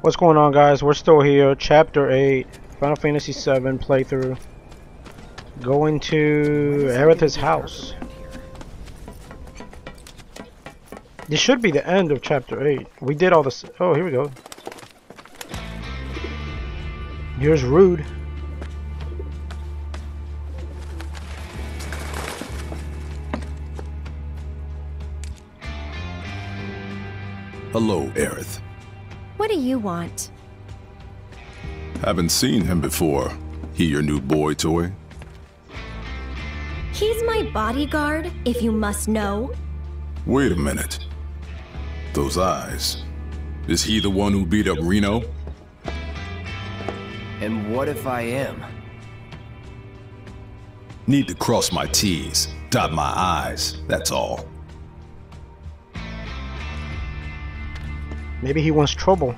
What's going on guys? We're still here. Chapter 8. Final Fantasy 7 playthrough. Going to Aerith's house. This should be the end of chapter 8. We did all this. Oh, here we go. Here's Rude. Hello, Aerith. What do you want? Haven't seen him before. He your new boy toy? He's my bodyguard, if you must know. Wait a minute. Those eyes. Is he the one who beat up Reno? And what if I am? Need to cross my T's, dot my I's, that's all. Maybe he wants trouble.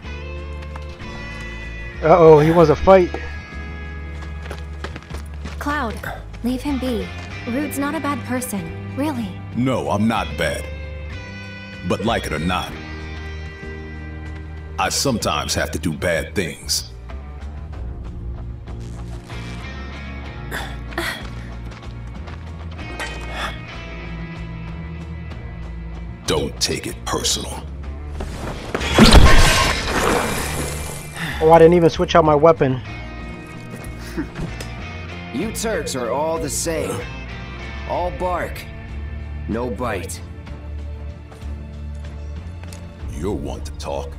Uh-oh, he wants a fight. Cloud, leave him be. Rude's not a bad person, really. No, I'm not bad. But like it or not, I sometimes have to do bad things. Don't take it personal. Oh, I didn't even switch out my weapon. You Turks are all the same. All bark, no bite. You're one to talk.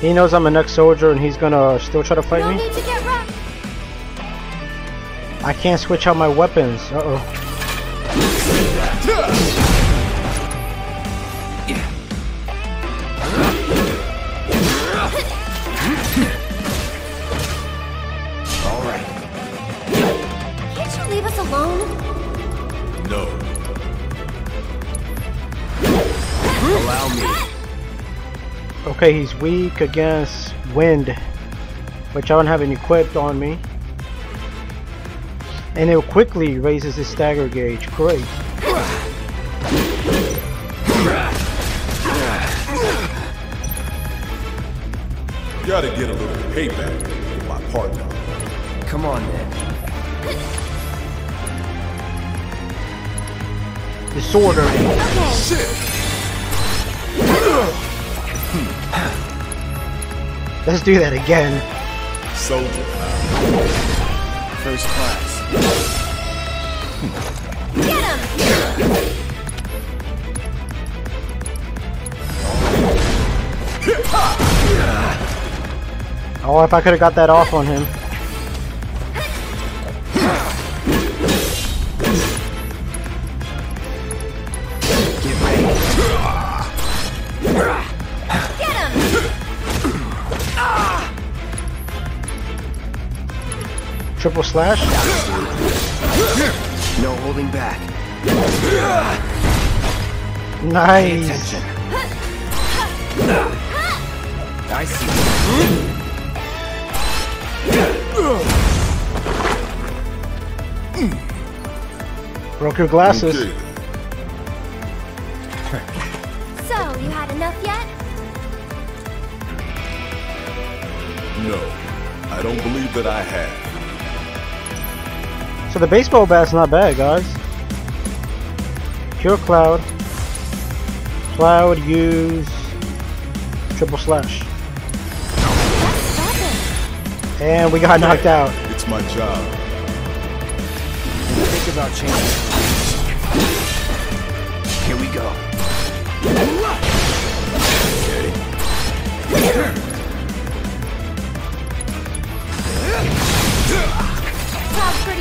He knows I'm an ex-soldier and he's gonna still try to fight No me? need to get rough. I can't switch out my weapons. Uh-oh. Okay, he's weak against wind, which I don't have any equipped on me. And it quickly raises his stagger gauge. Great. Gotta get a little payback for my partner. Come on then. Disorder. Let's do that again. Soldier. First class. Get him! Oh, if I could have got that off on him. Triple slash. No holding back. Pay Nice. attention. I see. Broke your glasses. Okay. So, you had enough yet? No, I don't believe that I have. So the baseball bat's not bad, guys. Pure Cloud. Cloud use triple slash. And we got knocked out. It's my job. Think about changing. Here we go. Cloud's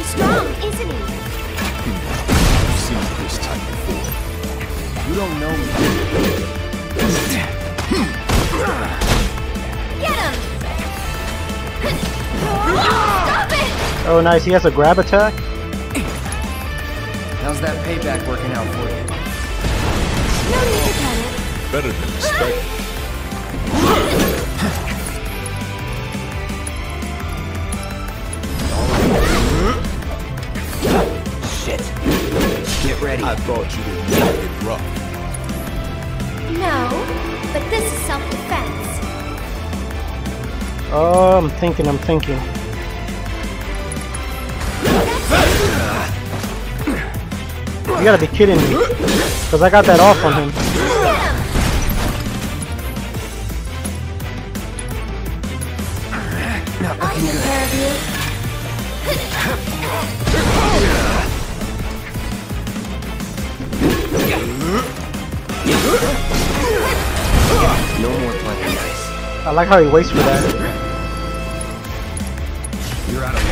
pretty strong, isn't he? I've seen this type before. You don't know me. Get him! Stop it! Oh, nice. He has a grab attack. How's that payback working out for you? No need to panic. Better than expected. Get ready. I thought you didn't make it rough. No. but this is self-defense. Oh, I'm thinking, I'm thinking. You gotta be kidding me. Because I got that off on him. I'll take care No more playing nice. I like how he waits for that. You're out of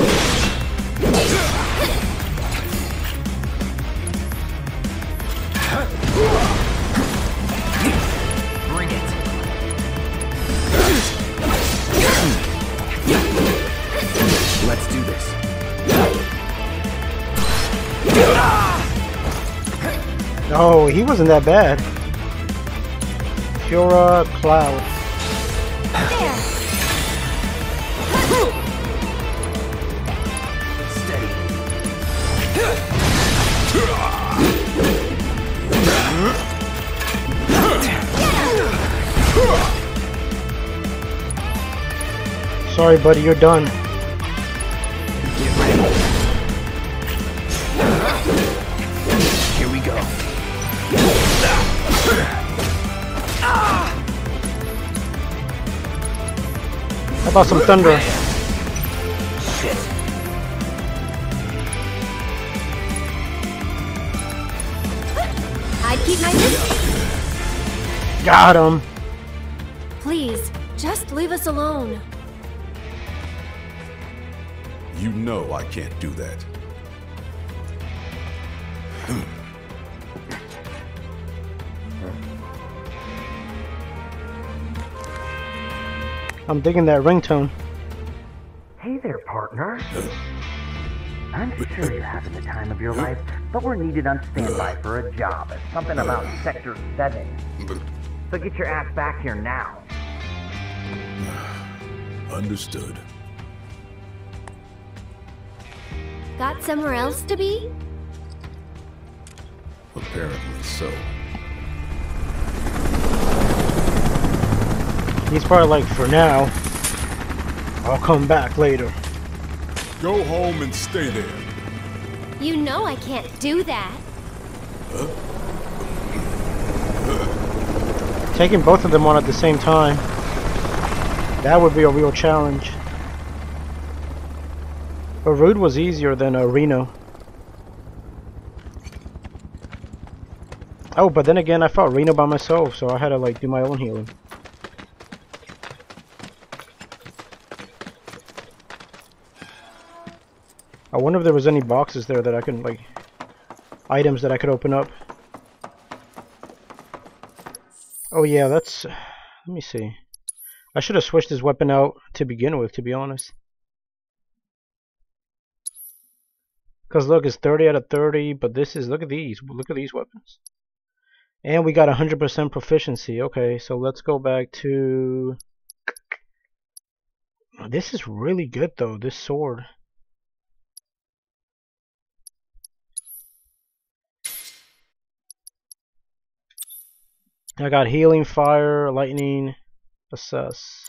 luck. Wasn't that bad. Pura uh, Cloud. Sorry, buddy, you're done. About some thunder? Shit. I'd keep my distance. Got him. Please, just leave us alone. You know I can't do that. I'm digging that ringtone. Hey there, partner. I'm sure you're having the time of your life, but we're needed on standby for a job at something about Sector 7. So get your ass back here now. Understood. Got somewhere else to be? Apparently so. He's probably like, for now, I'll come back later. Go home and stay there. You know I can't do that. Taking both of them on at the same time, that would be a real challenge. But Rude was easier than uh, Reno. Oh, but then again, I fought Reno by myself, so I had to like do my own healing. I wonder if there was any boxes there that I can like items that I could open up. Oh yeah, that's let me see. I should have switched his weapon out to begin with, to be honest. Cause look, it's 30 out of 30, but this is look at these, look at these weapons. And we got 100% proficiency. Okay, so let's go back to. This is really good though. This sword. I got healing, fire, lightning, assess.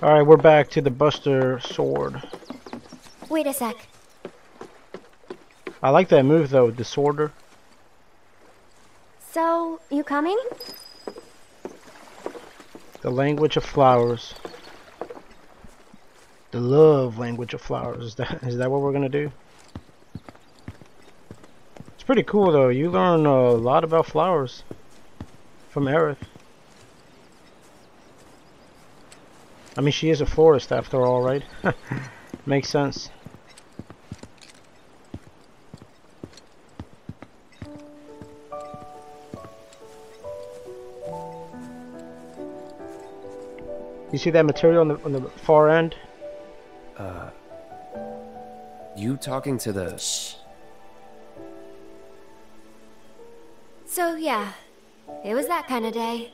Alright, we're back to the Buster sword. Wait a sec. I like that move though, Disorder. So, you coming? The language of flowers. The love language of flowers. Is that is that what we're gonna do? It's pretty cool though. You learn a lot about flowers from Aerith. I mean, she is a florist after all, right? Makes sense. You see that material on the on the far end? Uh, You talking to the. So yeah, it was that kind of day.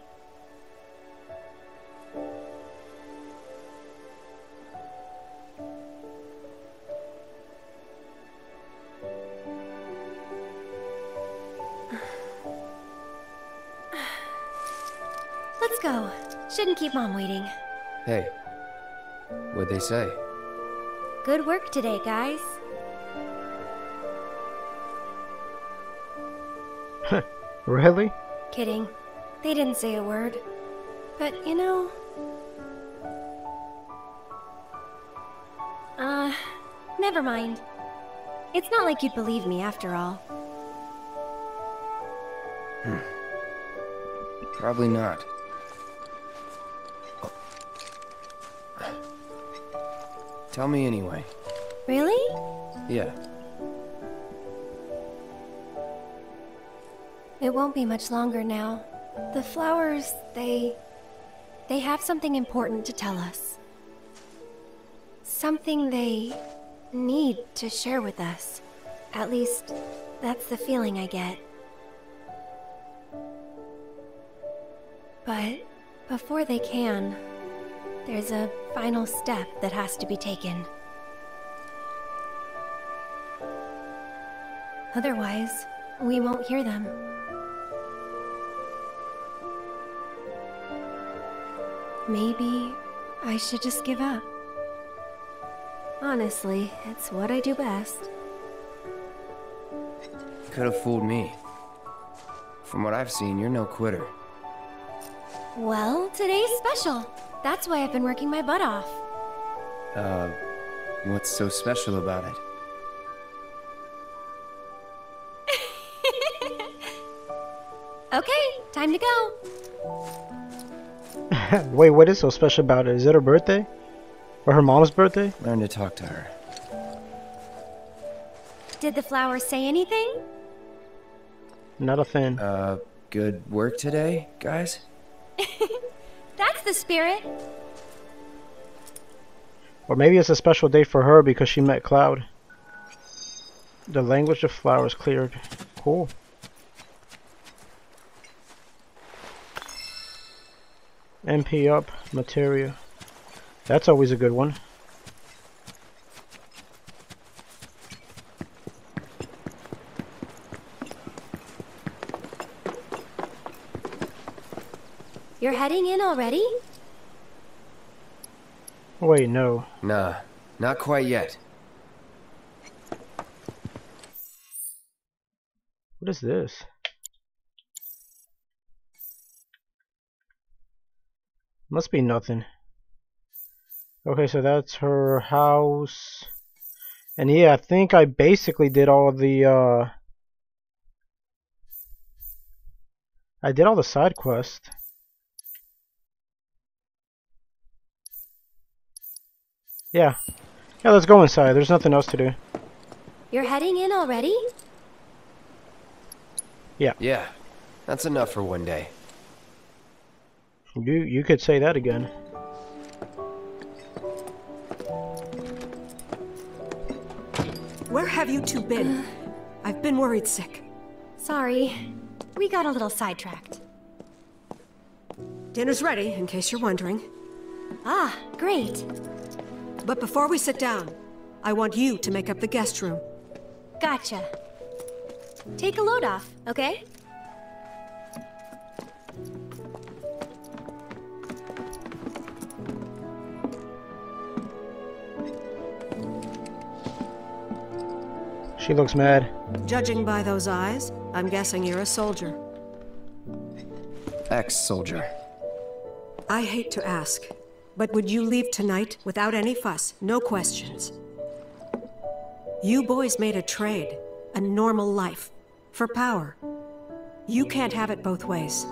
Let's go. Shouldn't keep Mom waiting. Hey, what'd they say? Good work today, guys. Really? Kidding. They didn't say a word. But, you know... Uh, never mind. It's not like you'd believe me after all. Probably not. Tell me anyway. Really? Yeah. It won't be much longer now. The flowers, they. they have something important to tell us. Something they need to share with us. At least, that's the feeling I get. But before they can, there's a final step that has to be taken. Otherwise, we won't hear them. Maybe I should just give up. Honestly, it's what I do best. You could have fooled me. From what I've seen, you're no quitter. Well, today's special. That's why I've been working my butt off. Uh, what's so special about it? Okay, time to go. Wait, what is so special about it? Is it her birthday? Or her mom's birthday? Learn to talk to her. Did the flowers say anything? Not a fan. Uh, good work today, guys? That's the spirit. Or maybe it's a special day for her because she met Cloud. The language of flowers cleared. Cool. MP up, materia. That's always a good one. You're heading in already? Wait, no. Nah, not quite yet. What is this? Must be nothing. Okay, so that's her house. And yeah, I think I basically did all the, uh... I did all the side quests. Yeah. Yeah, let's go inside. There's nothing else to do. You're heading in already? Yeah, Yeah. that's enough for one day. You you could say that again. Where have you two been? I've been worried sick. Sorry. We got a little sidetracked. Dinner's ready, in case you're wondering. Ah, great. But before we sit down, I want you to make up the guest room. Gotcha. Take a load off, okay? She looks mad. Judging by those eyes, I'm guessing you're a soldier. Ex-soldier. I hate to ask, but would you leave tonight without any fuss, no questions? You boys made a trade, a normal life, for power. You can't have it both ways.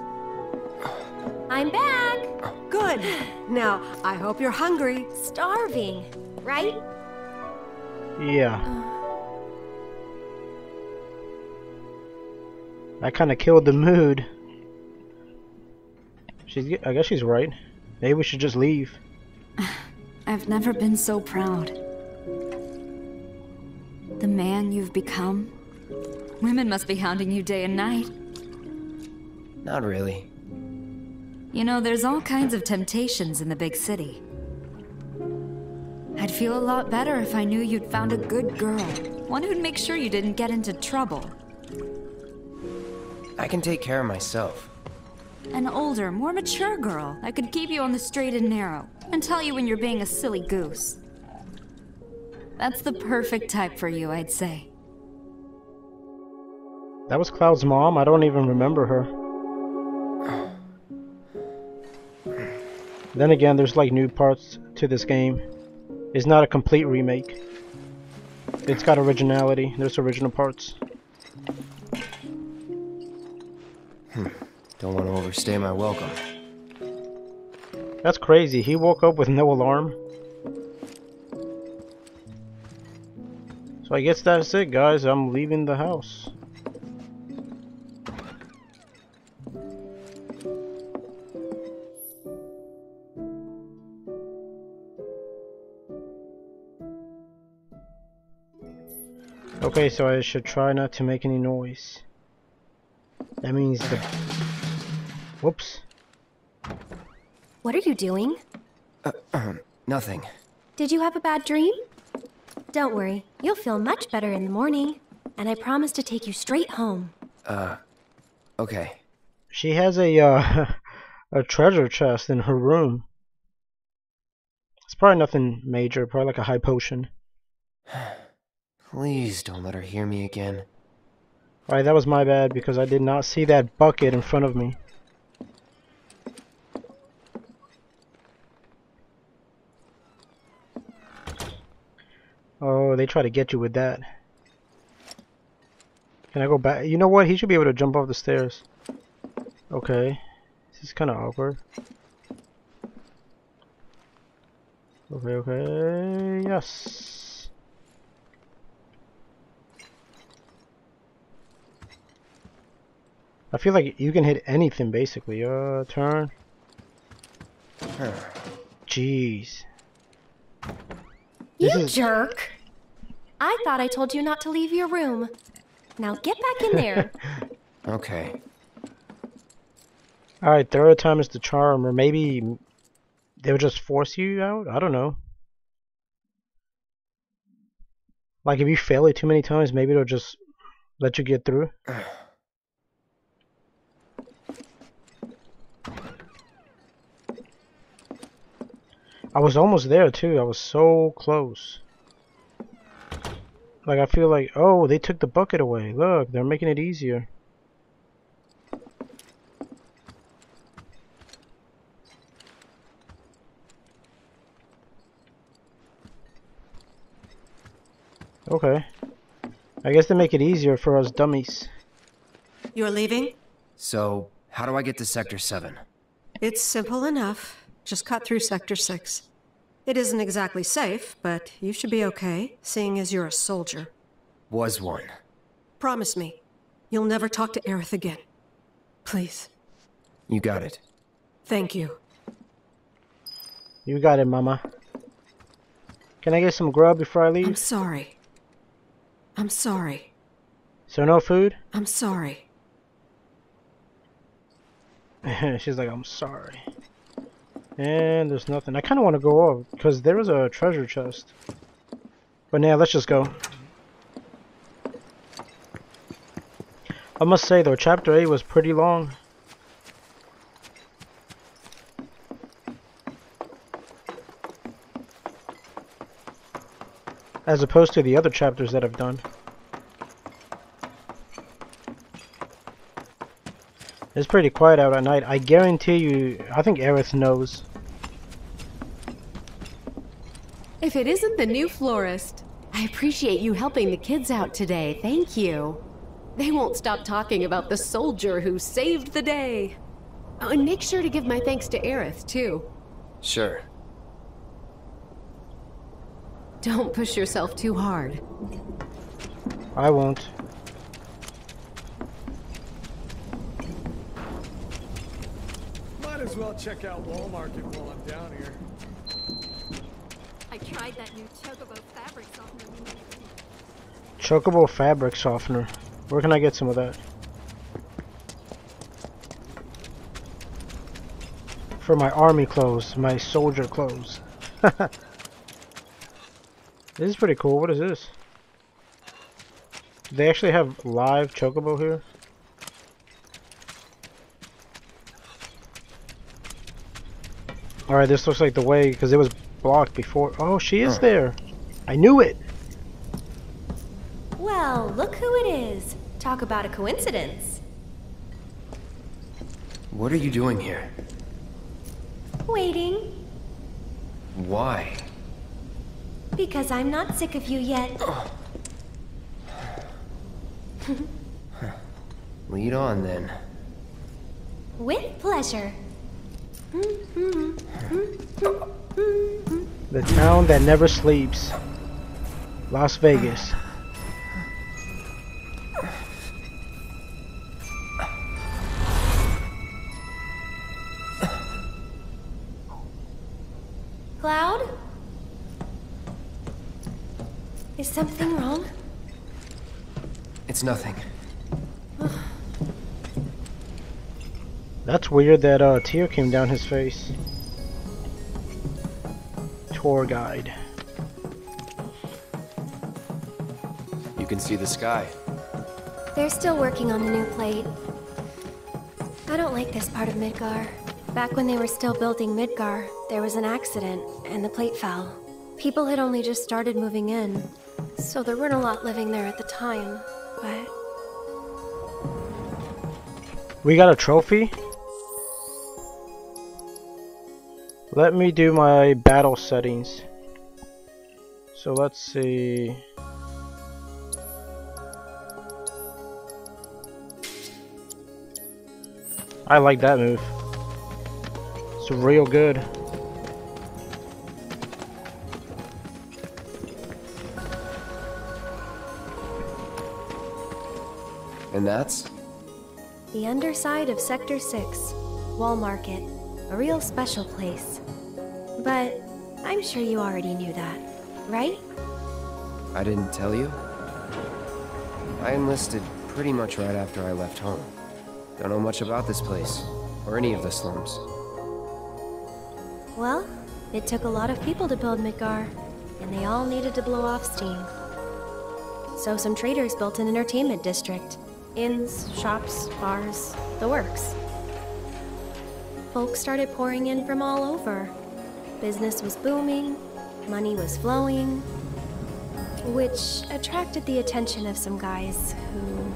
I'm back! Good. Now, I hope you're hungry. Starving, right? Yeah. I kind of killed the mood. She's. I guess she's right. Maybe we should just leave. I've never been so proud. The man you've become. Women must be hounding you day and night. Not really. You know, there's all kinds of temptations in the big city. I'd feel a lot better if I knew you'd found a good girl. One who'd make sure you didn't get into trouble. I can take care of myself. An older, more mature girl I could keep you on the straight and narrow and tell you when you're being a silly goose. That's the perfect type for you, I'd say. That was Cloud's mom? I don't even remember her. Then again, there's like new parts to this game. It's not a complete remake. It's got originality. There's original parts. Don't want to overstay my welcome. That's crazy. He woke up with no alarm. So I guess that's it, guys. I'm leaving the house. Okay, so I should try not to make any noise. That means the... Whoops. What are you doing? Uh, nothing. Did you have a bad dream? Don't worry, you'll feel much better in the morning. And I promise to take you straight home. Uh, okay. She has a uh, a treasure chest in her room. It's probably nothing major, probably like a high potion. Please don't let her hear me again. Alright, that was my bad because I did not see that bucket in front of me. Oh, they try to get you with that. Can I go back? You know what? He should be able to jump off the stairs. Okay. This is kind of awkward. Okay, okay. Yes. I feel like you can hit anything basically. Uh, turn. Jeez. You is- jerk! I thought I told you not to leave your room. Now get back in there. Okay. Alright, third time is the charm, or maybe they'll just force you out? I don't know. Like if you fail it too many times, maybe they'll just let you get through. I was almost there too, I was so close. Like I feel like, oh, they took the bucket away. Look, they're making it easier. Okay. I guess they make it easier for us dummies. You're leaving? So, how do I get to Sector 7? It's simple enough. Just cut through Sector 6. It isn't exactly safe, but you should be okay, seeing as you're a soldier. Was one. Promise me, you'll never talk to Aerith again. Please. You got it. Thank you. You got it, mama. Can I get some grub before I leave? I'm leave? sorry. I'm sorry. So no food? I'm sorry. She's like, I'm sorry. And there's nothing. I kind of want to go off because there was a treasure chest. But now let's just go. I must say though, chapter 8 was pretty long. As opposed to the other chapters that I've done. It's pretty quiet out at night. I guarantee you, I think Aerith knows. If it isn't the new florist, I appreciate you helping the kids out today. Thank you. They won't stop talking about the soldier who saved the day. Oh, and make sure to give my thanks to Aerith, too. Sure. Don't push yourself too hard. I won't. As well check out Wall Market while I'm down here. I tried that new Chocobo fabric softener. Chocobo fabric softener. Where can I get some of that? For my army clothes, my soldier clothes. this is pretty cool. What is this? They actually have live chocobo here? Alright, this looks like the way, because it was blocked before. Oh, she is Huh. there. I knew it. Well, look who it is. Talk about a coincidence. What are you doing here? Waiting, Why? because I'm not sick of you yet. Lead on then. With pleasure. The town that never sleeps. Las Vegas. Cloud? Is something wrong? It's nothing. That's weird that a uh, tear came down his face. Tour guide. You can see the sky. They're still working on the new plate. I don't like this part of Midgar. Back when they were still building Midgar, there was an accident, and the plate fell. People had only just started moving in, so there weren't a lot living there at the time, but We got a trophy? Let me do my battle settings. So let's see. I like that move. It's real good. And that's? the underside of Sector 6, Wall Market, a real special place. But I'm sure you already knew that, right? I didn't tell you? I enlisted pretty much right after I left home. Don't know much about this place, or any of the slums. Well, it took a lot of people to build Midgar, and they all needed to blow off steam. So some traders built an entertainment district. Inns, shops, bars, the works. Folks started pouring in from all over. Business was booming, money was flowing, which attracted the attention of some guys who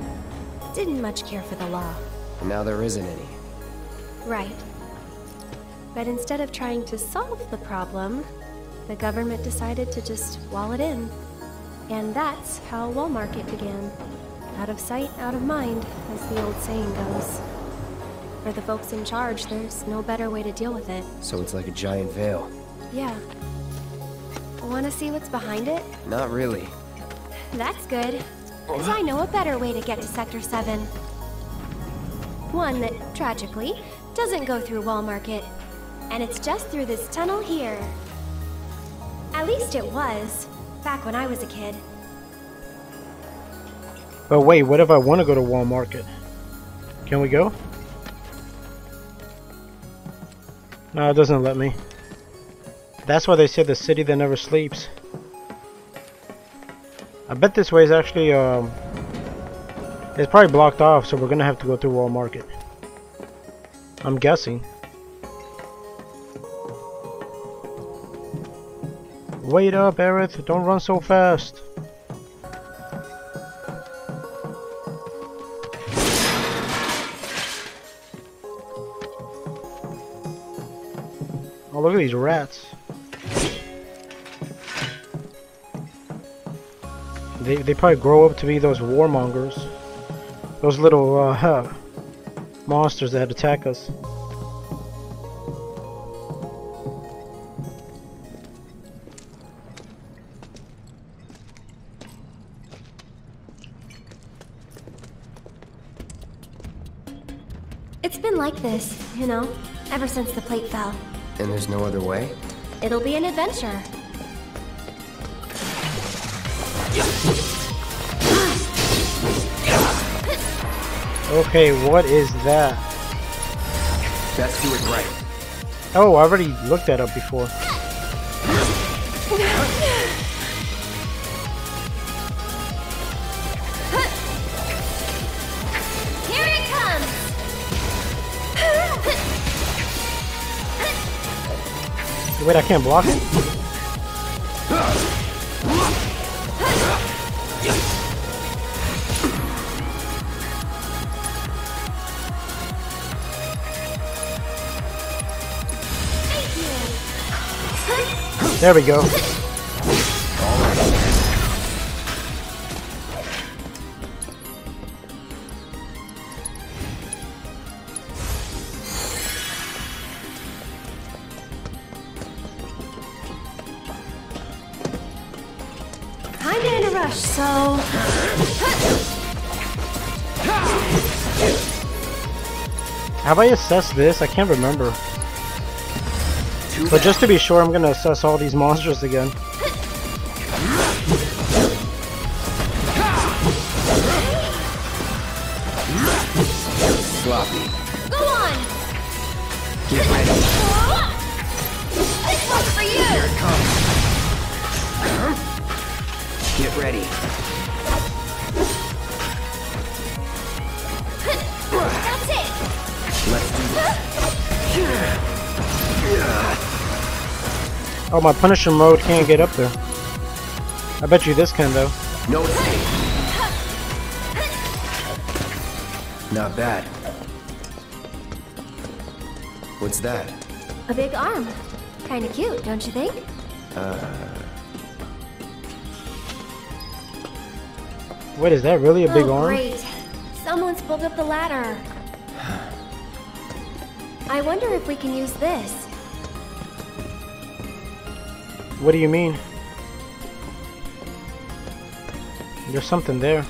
didn't much care for the law. And now there isn't any. Right. But instead of trying to solve the problem, the government decided to just wall it in. And that's how Wall Market began. Out of sight, out of mind, as the old saying goes. For the folks in charge, there's no better way to deal with it. So it's like a giant veil. Yeah. Wanna see what's behind it? Not really. That's good. As I know a better way to get to Sector 7. One that, tragically, doesn't go through Wall Market. And it's just through this tunnel here. At least it was, back when I was a kid. But wait, what if I want to go to Wall Market? Can we go? No, it doesn't let me. That's why they say the city that never sleeps. I bet this way is actually, um... It's probably blocked off, so we're gonna have to go through Wall Market. I'm guessing. Wait up, Aerith. Don't run so fast. Oh, look at these rats. They, they probably grow up to be those warmongers. Those little uh, monsters that attack us. It's been like this, you know, ever since the plate fell. And there's no other way? It'll be an adventure. Okay, what is that? Best do it right. Oh, I already looked that up before. Here it comes! Wait, I can't block it? There we go. Kinda in a rush, so. Have I assessed this? I can't remember. But just to be sure, I'm gonna assess all these monsters again. Oh, my Punisher mode can't get up there. I bet you this can, though. No escape. Not bad. What's that? A big arm. Kinda cute, don't you think? Uh, Wait, is that really a big oh, arm? Great. Someone's pulled up the ladder. I wonder if we can use this. What do you mean? There's something there.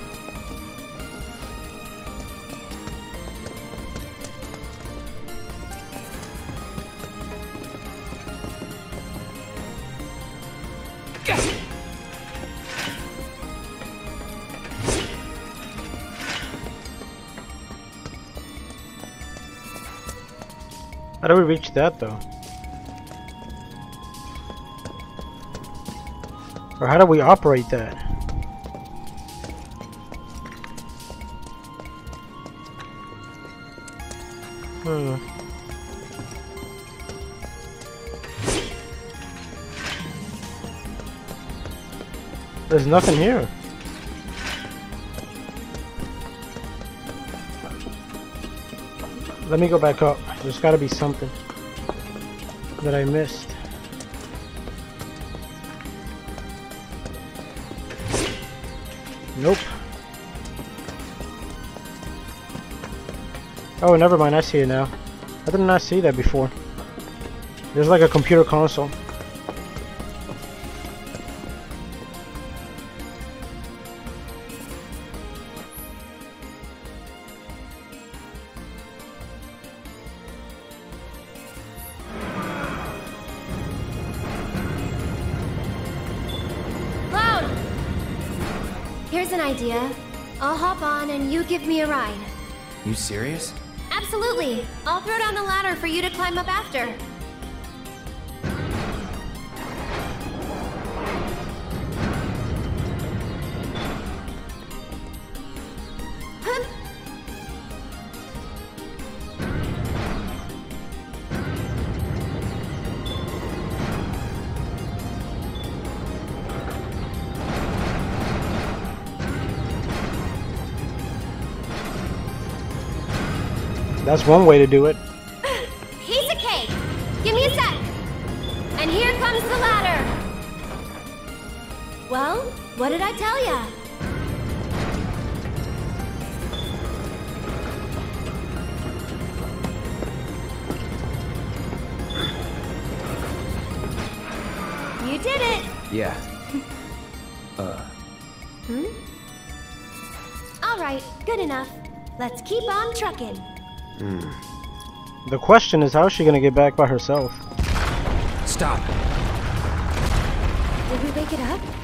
How do we reach that though? Or how do we operate that? Hmm. There's nothing here. Let me go back up. There's gotta be something that I missed. Nope. Oh, never mind. I see it now. I did not see that before. There's like a computer console. Here's an idea. I'll hop on and you give me a ride. You serious? Absolutely. I'll throw down the ladder for you to climb up after. That's one way to do it. Piece of cake. Give me a sec. And here comes the ladder. Well, what did I tell ya? You did it. Yeah. Uh, Hmm? All right, good enough. Let's keep on trucking. Hmm. The question is, how is she gonna get back by herself? Stop. Did we wake it up?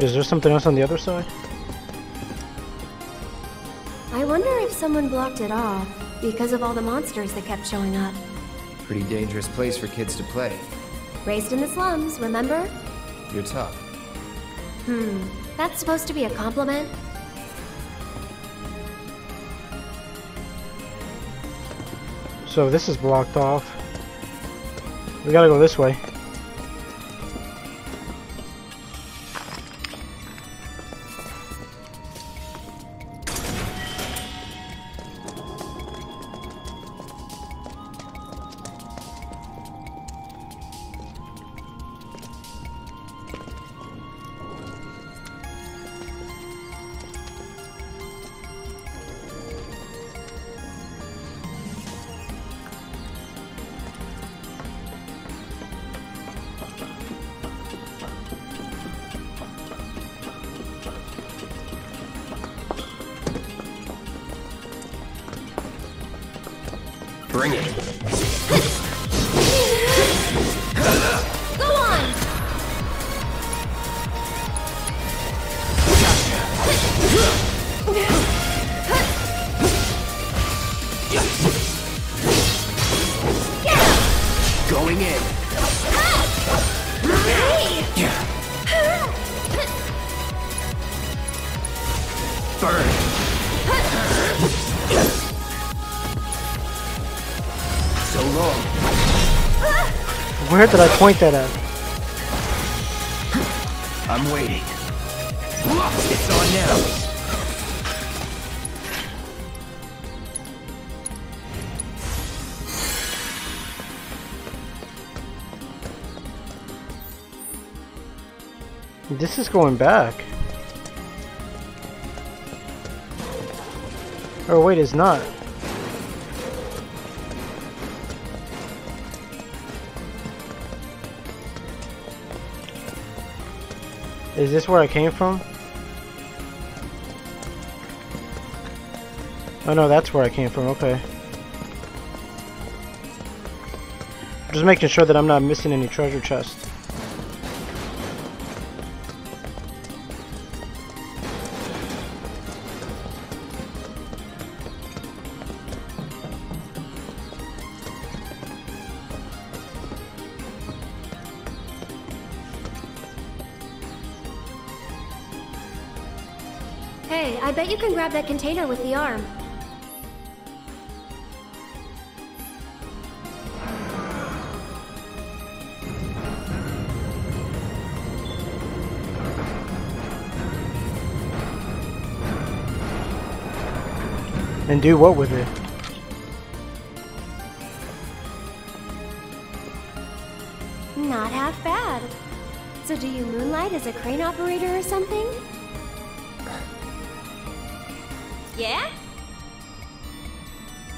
Wait, is there something else on the other side? I wonder if someone blocked it off because of all the monsters that kept showing up. Pretty dangerous place for kids to play. Raised in the slums, remember? You're tough. Hmm, that's supposed to be a compliment? So this is blocked off. We gotta go this way. Going in. Burn. So long. Where did I point that at? I'm waiting. It's on now. This is going back. Oh wait, it's not. Is this where I came from? Oh no, that's where I came from, okay. Just making sure that I'm not missing any treasure chests. You can grab that container with the arm. And do what with it? Not half bad. So do you moonlight as a crane operator or something? Yeah?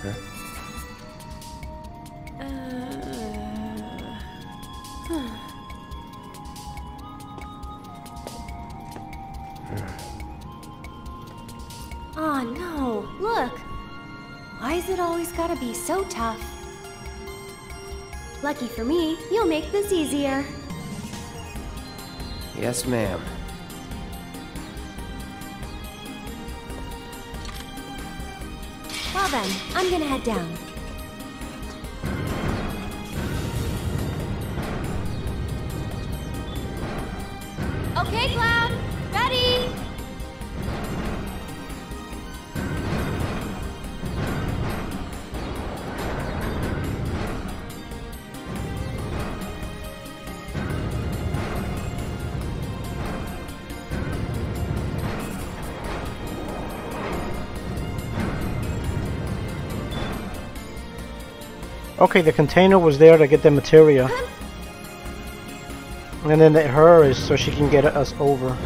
Huh? Oh no, look! Why is it always gotta be so tough? Lucky for me, you'll make this easier. Yes, ma'am. Then, I'm gonna head down. Okay, the container was there to get the materia. And then the, her is so she can get us over.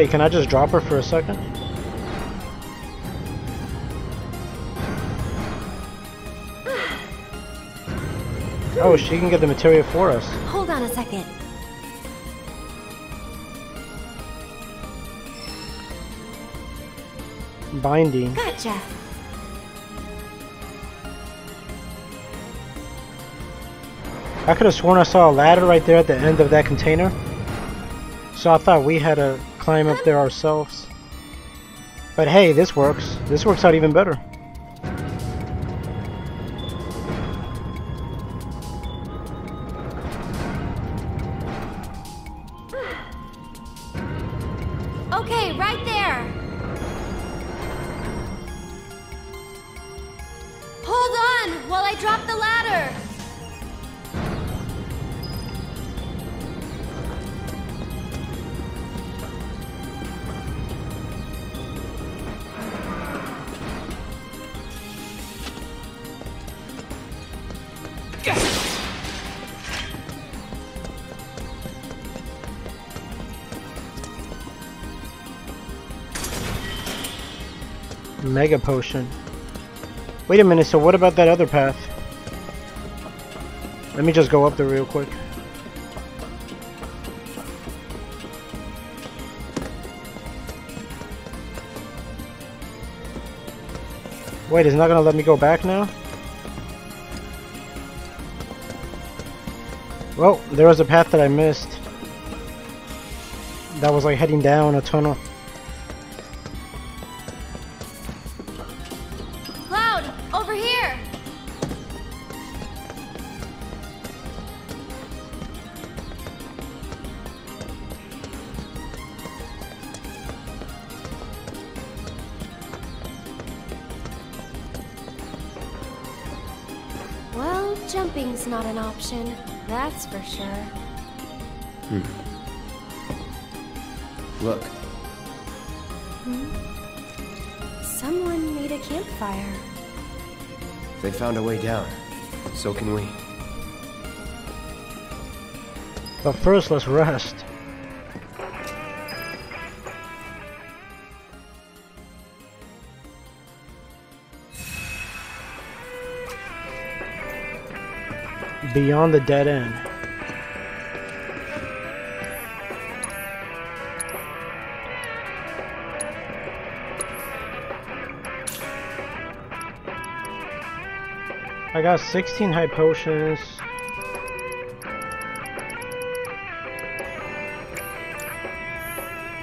Wait, can I just drop her for a second? Oh, she can get the material for us. Hold on a second. Binding. Gotcha. I could have sworn I saw a ladder right there at the end of that container. So I thought we had to climb up there ourselves. But hey, this works. This works out even better. Potion. Wait a minute, so what about that other path? Let me just go up there real quick. Wait, it's not gonna let me go back now? Well, there was a path that I missed. That was like heading down a tunnel. Found a way down. So can we. But first, let's rest. Beyond the dead end. I got 16 high potions.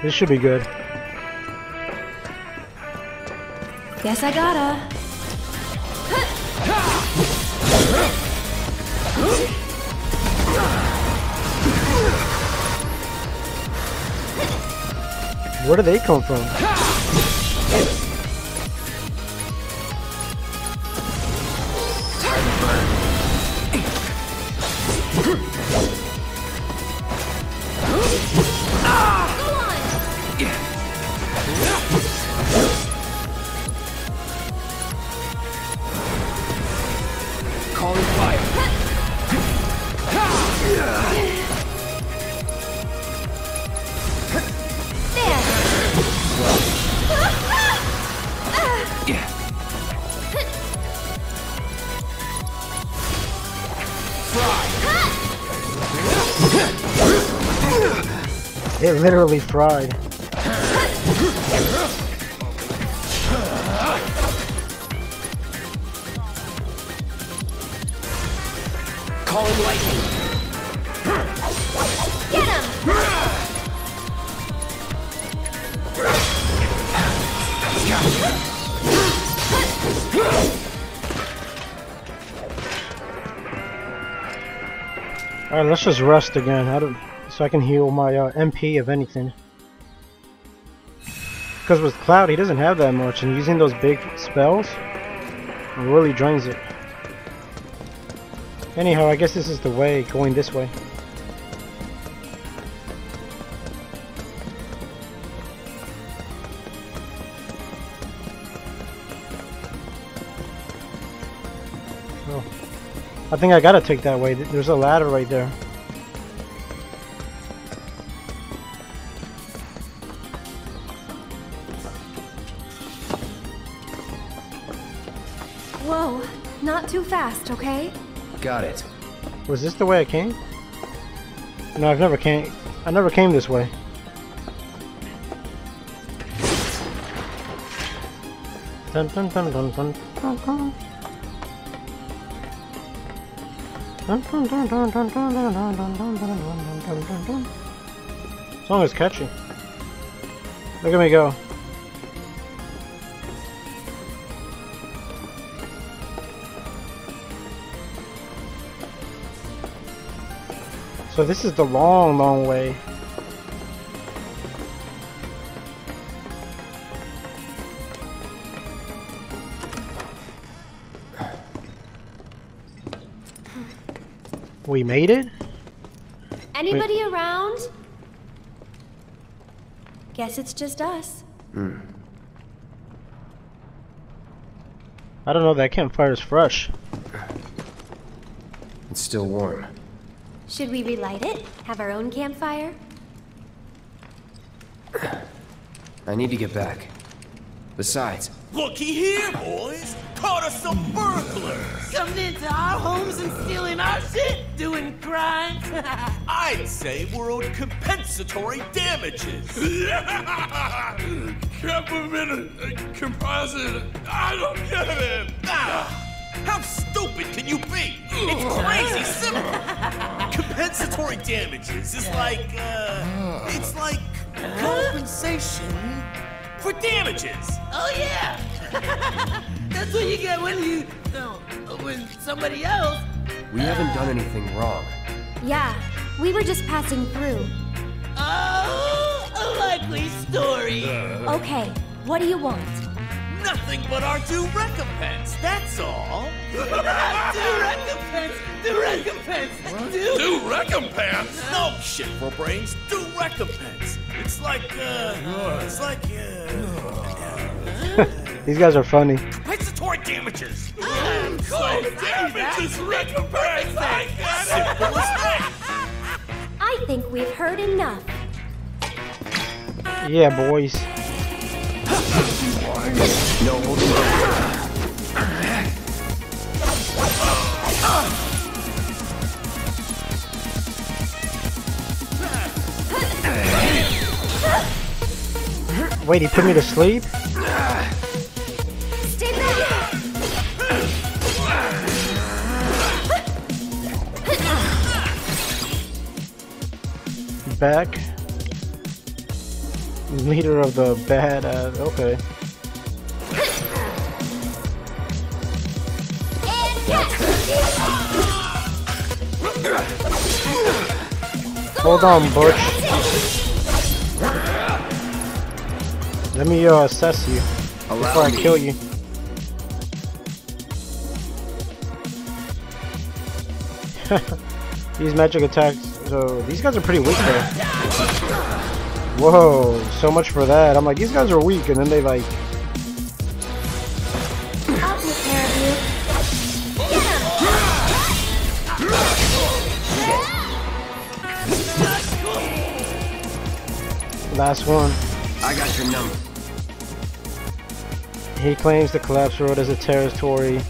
This should be good. Guess I gotta. Where do they come from? Literally fried. Calling lightning. Get him! Alright, let's just rest again. I don't, so I can heal my uh, MP if anything. Because with Cloud, he doesn't have that much, and using those big spells really drains it. Anyhow, I guess this is the way, going this way. Oh. I think I gotta take that way. There's a ladder right there. Too fast, okay? Got it. Was this the way I came? No, I've never came. I never came this way. Dun dun dun dun dun dun dun. Dun dun dun dun dun dun dun dun dun dun dun dun dun dun dun. Song is catchy. Look at me go. So this is the long, long way. We made it? Anybody around? Guess it's just us. Hmm. I don't know, that campfire is fresh. It's still warm. Should we relight it? Have our own campfire? I need to get back. Besides, Looky here, boys! Caught us some burglars! Coming into our homes and stealing our shit, doing crimes. I'd say we're owed compensatory damages! Government composite, I don't get it! Ah, how stupid can you be? It's crazy simple! compensatory damages is like, uh, it's like compensation for damages! oh yeah, that's what you get when you, no, when somebody else. we haven't done anything wrong. Yeah, we were just passing through. Oh, a likely story. Okay, what do you want? Nothing but our due recompense, that's all! due recompense, Due recompense, do. Due recompense? No shit for brains, due recompense! It's like, uh, it's like, uh, These guys are funny. compensatory damages! Of course, Damages recompense! I get it! Simple as that! I think we've heard enough. Yeah, boys. No holding back. Wait, he put me to sleep? Back. Leader of the bad, uh, okay. Hold on, Butch. Let me uh, assess you before I kill you. these magic attacks, so these guys are pretty weak though. Whoa, so much for that. I'm like, these guys are weak, and then they like, last one. I got your number. He claims the collapse road as a territory.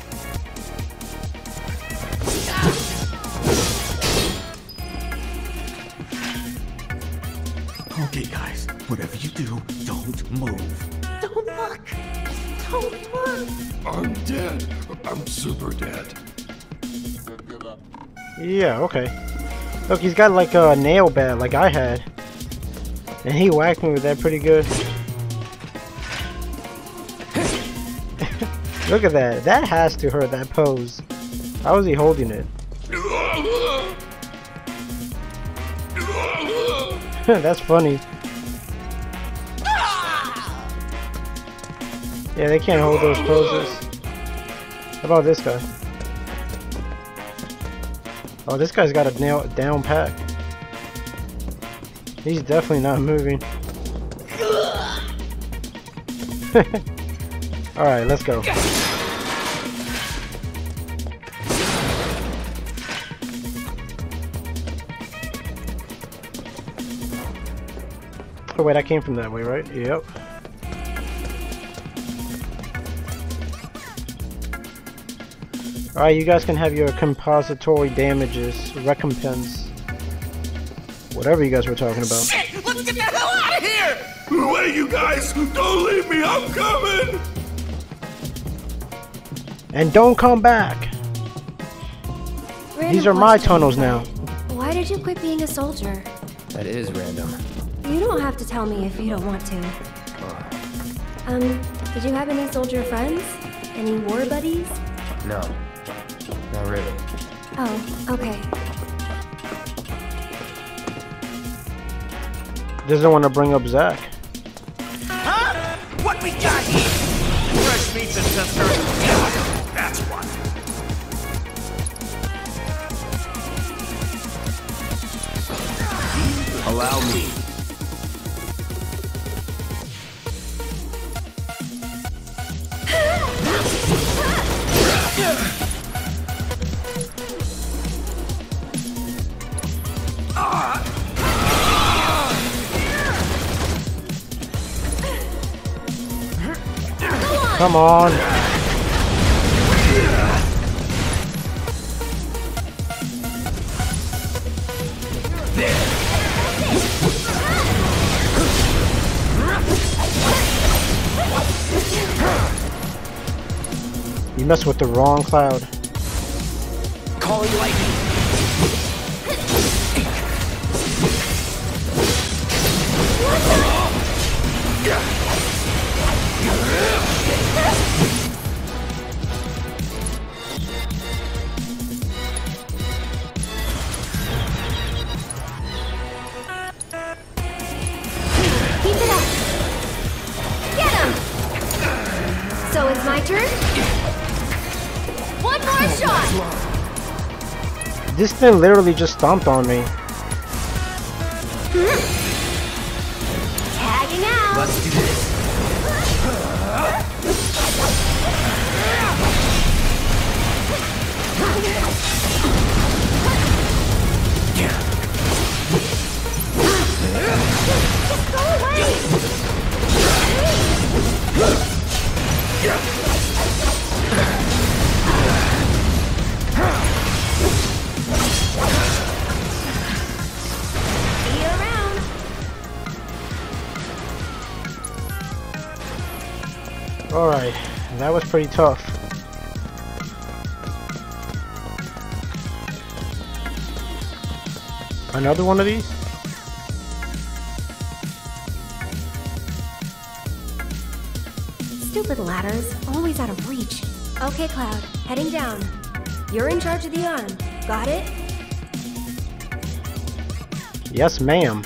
Okay, guys, whatever you do, don't move. Don't look. Don't look. I'm dead. I'm super dead. Yeah, okay. Look, he's got like a nail bat like I had. And he whacked me with that pretty good. Look at that. That has to hurt that pose. How is he holding it? That's funny. Yeah, they can't hold those poses. How about this guy? Oh, this guy's got a nail down pack. He's definitely not moving. Alright, let's go. Oh wait, I came from that way, right? Yep. Alright, you guys can have your compository damages recompense. Whatever you guys were talking about. Shit! Let's get the hell out of here! Wait, you guys! Don't leave me! I'm coming! And don't come back! Random These are my tunnels now. Why did you quit being a soldier? That is random. You don't have to tell me if you don't want to. Um, did you have any soldier friends? Any war buddies? No. Not really. Oh, okay. Doesn't want to bring up Zack. Huh? What we got here? Fresh testers. That's. Allow me. Come on. You messed with the wrong cloud. This thing literally just stomped on me. Pretty tough. Another one of these? Stupid ladders, always out of reach. Okay, Cloud, heading down. You're in charge of the arm. Got it? Yes, ma'am.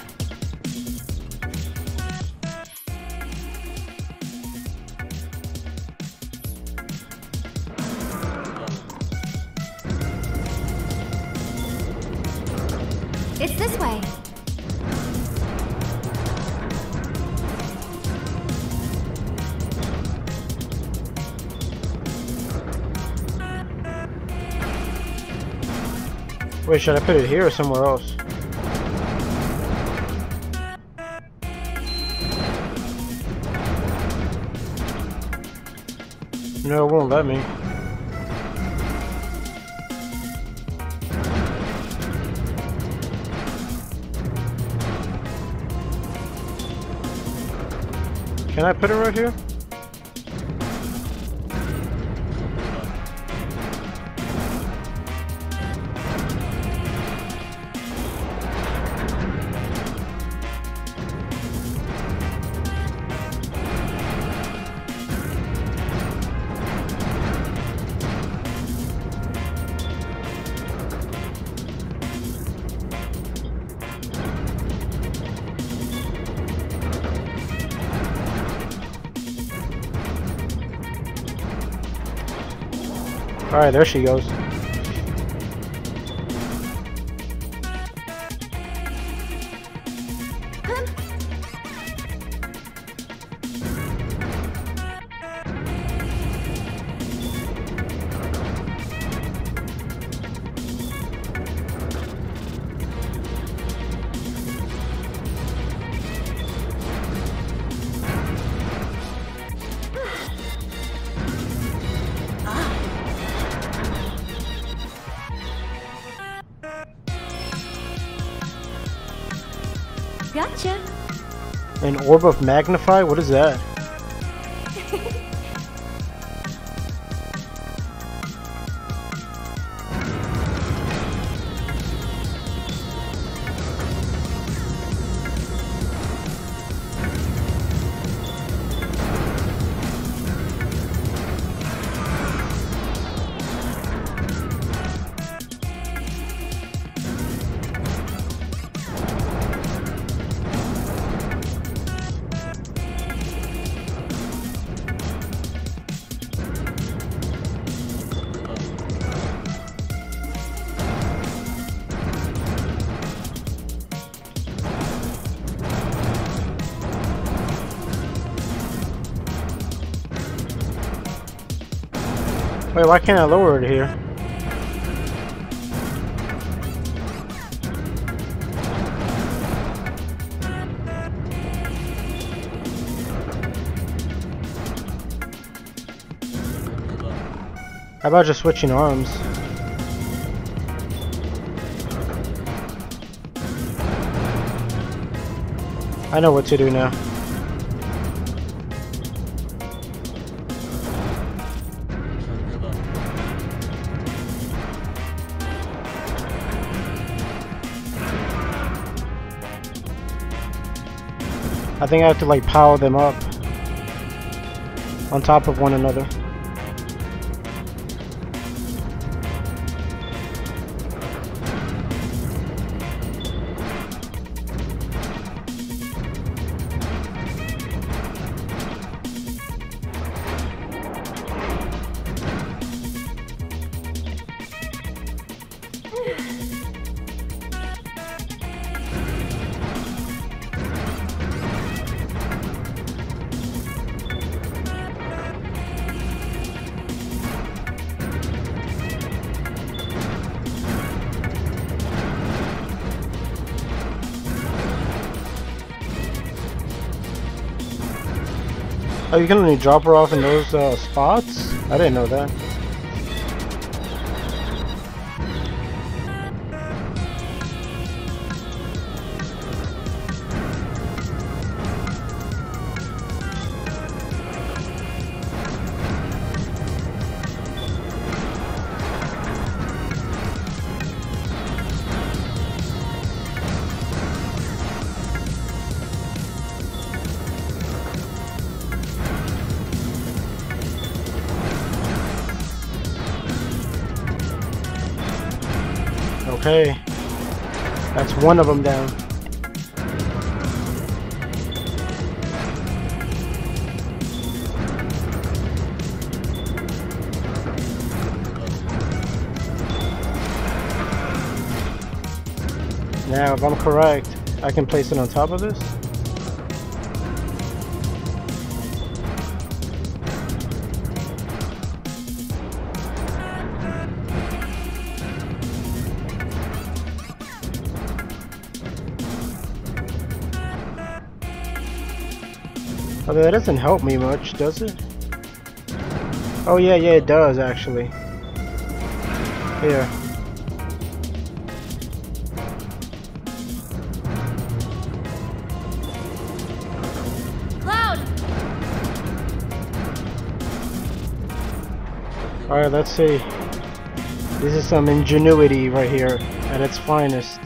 Should I put it here or somewhere else? No, it won't let me. Can I put it right here? Alright, there she goes. Orb of magnify? What is that? Why can't I lower it here? How about just switching arms? I know what to do now. I think I have to like power them up on top of one another. You can only drop her off in those uh, spots? I didn't know that. One of them down. Now, if I'm correct, I can place it on top of this? Although that doesn't help me much, does it? Oh yeah, yeah it does actually. Here. Cloud! Alright, let's see. This is some ingenuity right here at its finest.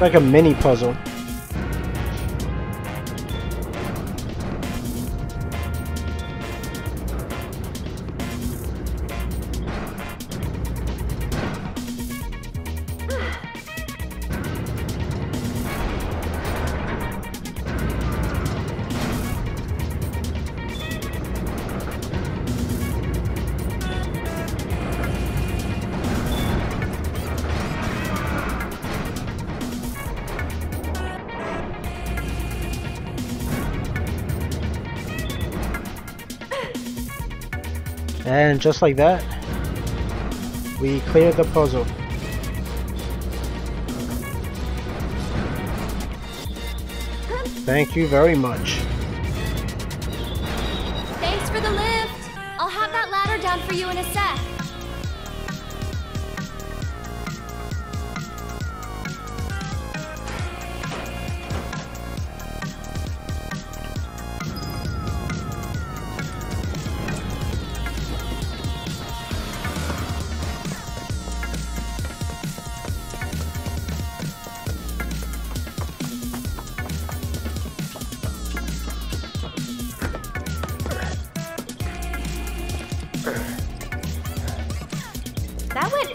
It's like a mini puzzle. Just like that, we cleared the puzzle. Thank you very much.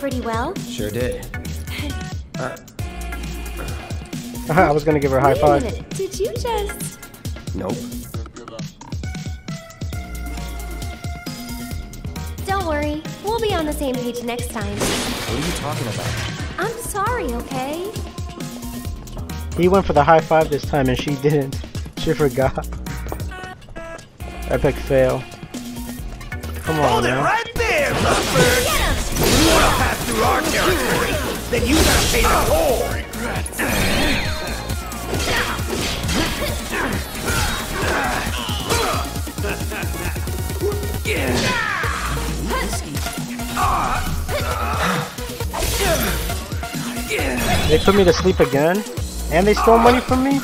Pretty well. Sure did. Uh, I was gonna give her a high Wait five. a minute. Did you just... nope. Don't worry. We'll be on the same page next time. What are you talking about? I'm sorry, okay? He went for the high five this time and she didn't. She forgot. Epic fail. Come on Hold it right there, Buzzbird! Through our territory, then you gotta pay the toll! They put me to sleep again? And they stole money from me?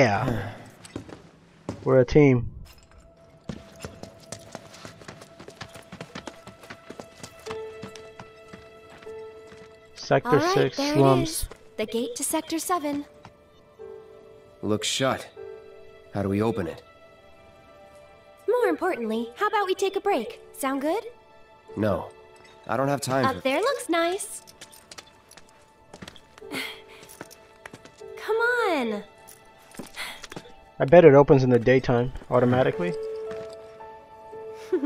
Yeah. We're a team. Sector All right, 6 there slums. The gate to Sector 7. Looks shut. How do we open it? More importantly, how about we take a break? Sound good? No. I don't have time Up for... there looks nice. Come on. I bet it opens in the daytime automatically.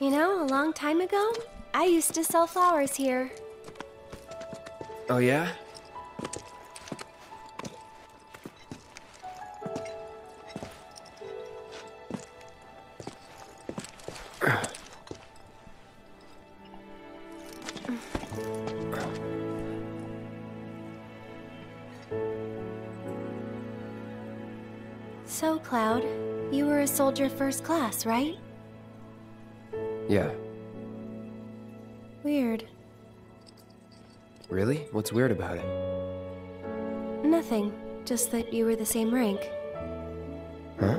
You know, a long time ago, I used to sell flowers here. Oh yeah? First class, right? Yeah. Weird. Really? What's weird about it? Nothing. Just that you were the same rank. Huh?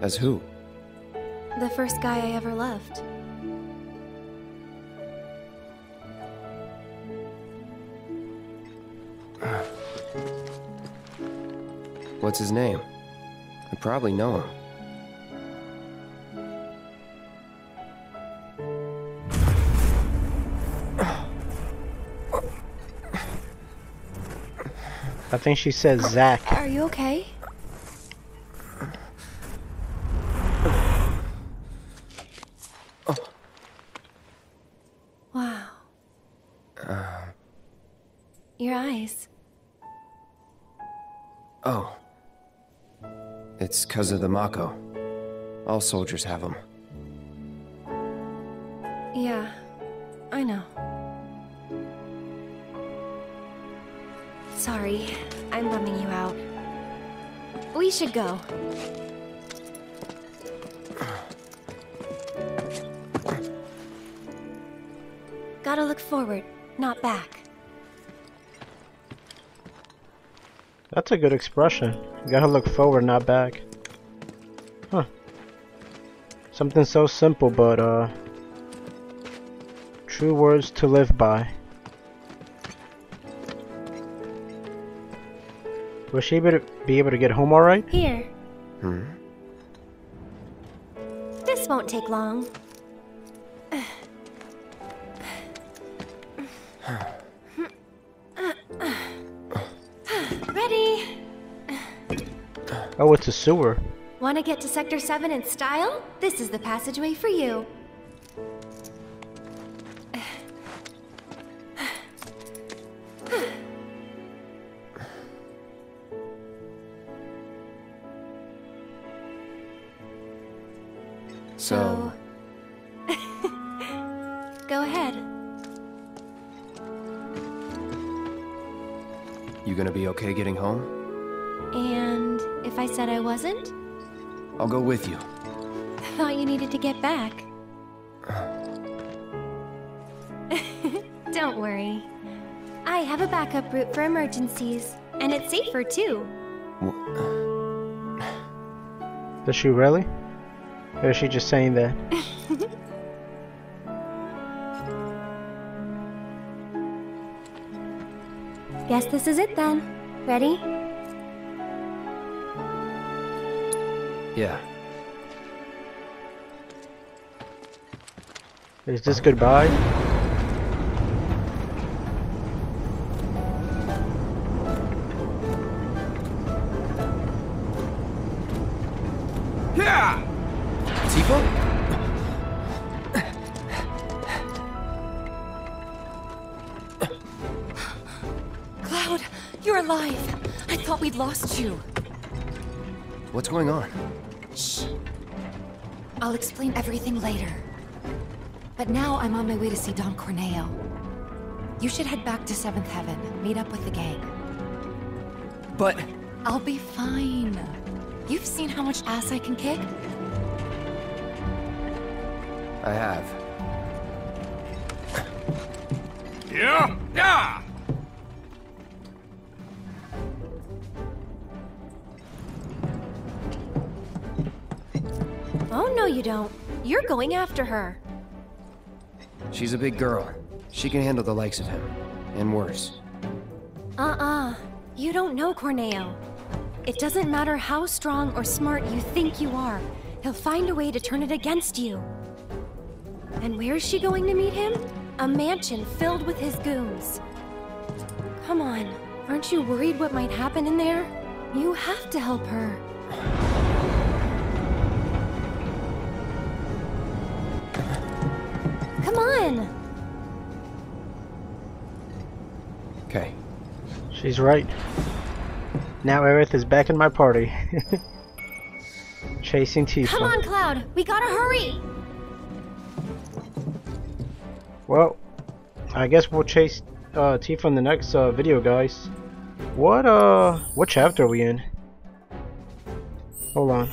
As who? The first guy I ever loved. Ah. What's his name? I probably know him. Think she said Zack. Are you okay? Wow. Your eyes. Oh. It's because of the Mako. All soldiers have them. Go. Gotta look forward, not back. That's a good expression. You gotta look forward, not back. Huh. Something so simple, but, uh... True words to live by. Will she be able to get home alright? Here. Hmm? This won't take long. Ready? Oh, it's a sewer. Want to get to Sector 7 in style? This is the passageway for you. Okay getting home? And if I said I wasn't? I'll go with you. I Thought you needed to get back. Don't worry. I have a backup route for emergencies, and it's safer too. Does she really? Or is she just saying that? Guess this is it then. Ready? Yeah. Is this goodbye? Yeah! Tifa? Alive. I thought we'd lost you. What's going on? Shh. I'll explain everything later. But now I'm on my way to see Don Corneo. You should head back to Seventh Heaven, meet up with the gang. But... I'll be fine. You've seen how much ass I can kick? I have. Yeah! Yeah! No, you don't. You're going after her. She's a big girl. She can handle the likes of him. And worse. Uh-uh. You don't know Corneo. It doesn't matter how strong or smart you think you are. He'll find a way to turn it against you. And where is she going to meet him? A mansion filled with his goons. Come on. Aren't you worried what might happen in there? You have to help her. Come on! Okay. She's right. Now Aerith is back in my party. Chasing Tifa. Come on, Cloud! We gotta hurry! Well, I guess we'll chase uh, Tifa in the next uh, video, guys. What uh, what chapter are we in? Hold on.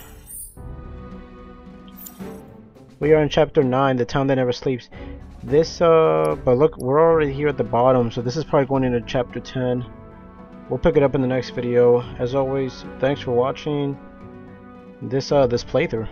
We are in chapter 9, The Town That Never Sleeps. This, uh, but look, we're already here at the bottom, so this is probably going into chapter 10. We'll pick it up in the next video. As always, thanks for watching this, uh, this playthrough.